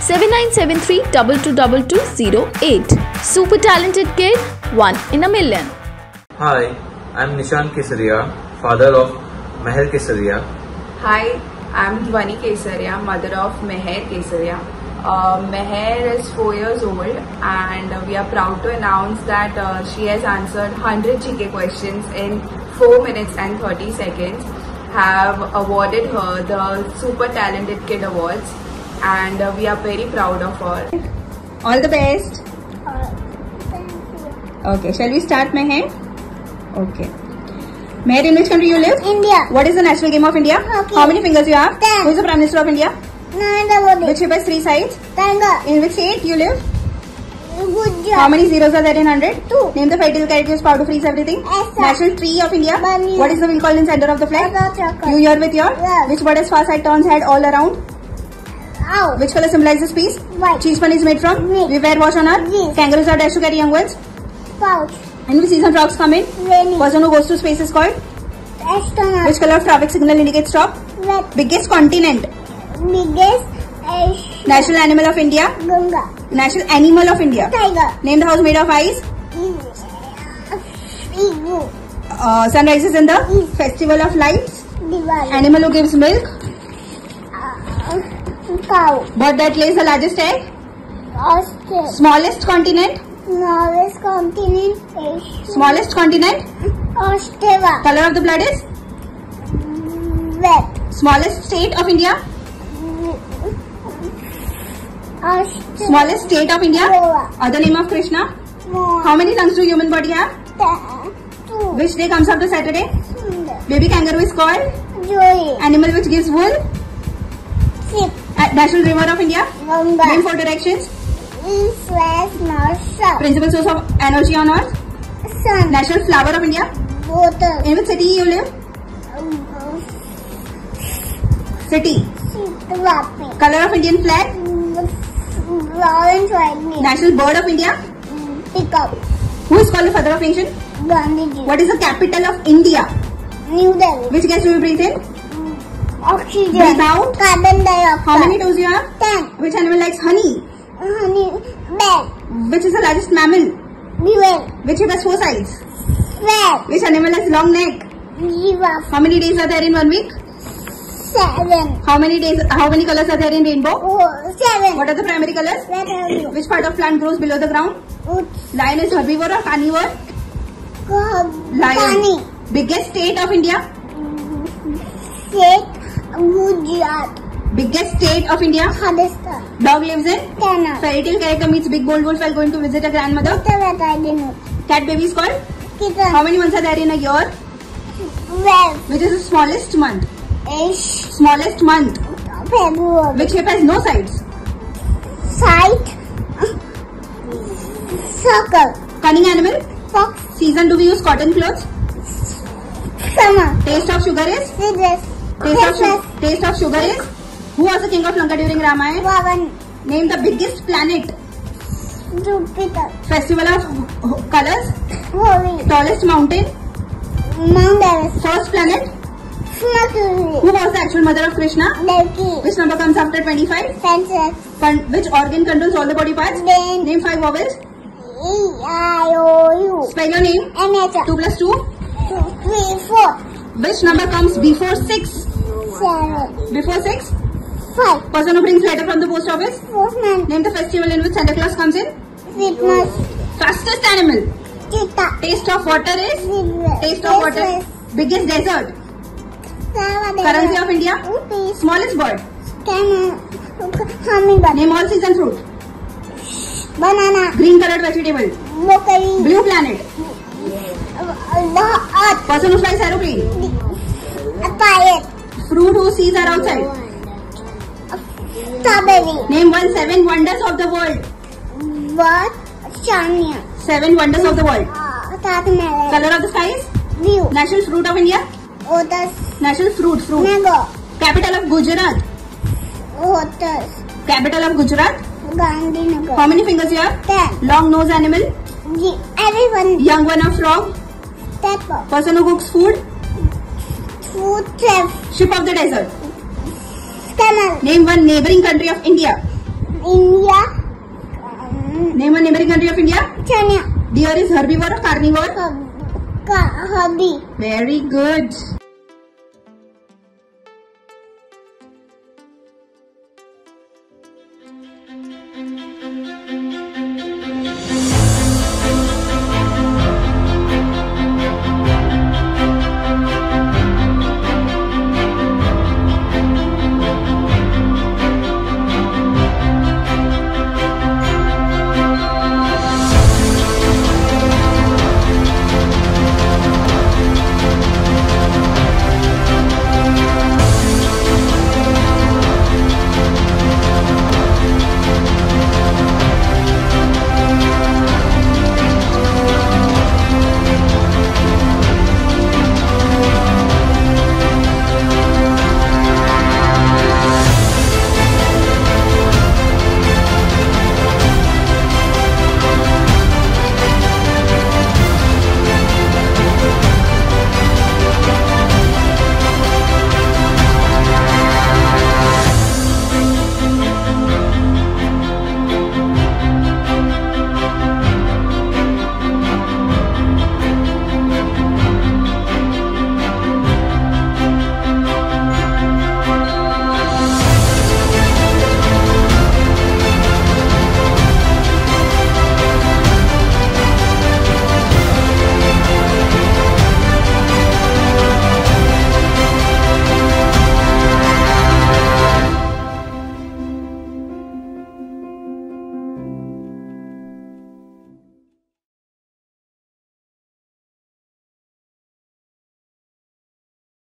7973 222208. Super talented kid, one in a million. Hi, I'm Nishan Kesaria, father of Mehr Kesaria. Hi, I'm Dhwani Kesaria, mother of Mehr Kesaria. Uh, Mehr is 4 years old and we are proud to announce that uh, she has answered 100 GK questions in 4 minutes and 30 seconds. Have awarded her the Super Talented Kid Awards and uh, we are very proud of her. All the best. Okay, shall we start Mehr? Okay. Mehr, in which country you live? India. What is the national game of India? Hockey. How many fingers you have? Ten. Who is the Prime Minister of India? Narendra Modi. Which shape has three sides? Tanga. In which state you live? Gujarat. How many zeros are there in 100? Two. Name the fatal characters power to freeze everything. Yes. National tree of India. Banyan. What is the wheel called in center of the flag? South Africa. You here with your? Yes. Which word has far side turns head all around? Which color symbolizes peace? White. Cheese is made from? Milk. We wear wash on our? Yes. Kangaroos are dashed to carry young ones? Pouch. In which season frogs come in? Rainy. Person who goes to space is called? Astronaut. Which color of traffic signal indicates stop? Red. Biggest continent? Biggest Asia. National animal of India? Ganga. National animal of India? Tiger. Name the house made of ice? Igu. Uh, sun rises in the festival of lights? Diwali. Animal who gives milk? Cow. Bird that lays the largest egg? Australia. Smallest continent? Northern continent. Asia. Smallest continent? Australia. Color of the blood is? Mm, red. Smallest state of India? Australia. Smallest state of India? Goa. Other name of Krishna? More. How many lungs do human body have? Two. Which day comes after Saturday? Sunday. Baby kangaroo is called? Joy. Animal which gives wool? Sip. Uh, National river of India? Name Ganga. four directions? East, west, north, south. Principal source of energy on earth? Sun. National flower of India? Water. In which city you live? City. Vapi. Color of Indian flag? Orange, white, green. National bird of India? Pick up. Who is called the father of nation? Gandhiji. What is the capital of India? New Delhi. Which gas do you breathe in? Oxygen. Out. Carbon dioxide. How many toes you have? Ten. Which animal likes honey? Uh, honey. Bell. Which is the largest mammal? Beware. Which shape has four sides? Red. Which animal has long neck? Giraffe. How many days are there in one week? Seven. How many days? How many colors are there in rainbow? Oh, seven. What are the primary colors? Red Which part of plant grows below the ground? blue. Lion is herbivore or carnivore? Lion. Lion. Biggest state of India? State. Gujarat. Biggest state of India? Rajasthan. Dog lives in? Canada. Fairy tale character meets big bold wolf while going to visit a grandmother. Cat baby is called? Kitten. How many months are there in a year? Well. Which is the smallest month? Ish. Smallest month. February. Which shape has no sides? Side. Circle. Cunning animal? Fox. Season do we use cotton clothes? Summer. Taste of sugar is? Citrus. Taste of, Christmas. Taste of sugar is? Who was the king of Lanka during Ramayana? Vavan. Name the biggest planet. Jupiter. Festival of colors. Holy. Tallest mountain. Mount Everest. First planet. Mercury. Who was the actual mother of Krishna? Delphi. Which number comes after 25? Fences. Con- which organ controls all the body parts? Brain. Name five vowels. E I O U. Spell your name. N H 2 plus 2. two three four Which number comes before 6? Seven Before 6? five. Person who brings letter from the post office. Postman. Name the festival in which Santa Claus comes in. Christmas. Fastest animal. Cheetah. Taste of water is. Zebra. Taste of water. Biggest desert. Currency of India. Rupees. Smallest bird. Hummingbird. Name all season fruit. Banana. Green colored vegetable. Broccoli. Blue planet. The earth. Person who flies aeroplane. Fruit whose seeds are outside. Strawberry. Name one seven wonders of the world. Bird. Chania. Seven wonders of the world. Uh, Watermelon. Color of the sky is View. national fruit of India. Others. National fruit, fruit. Mango. Capital of Gujarat. Others. Capital of Gujarat. Gandhinagar. How many fingers you have? Ten. Long nose animal. Everyone. Young one of frog. Pepper. Person who cooks food. Food. Ship of the desert. Camel. Name one neighboring country of India. India. Um, Name one neighboring country of India. China. Deer is herbivore or carnivore? Ka- Very good.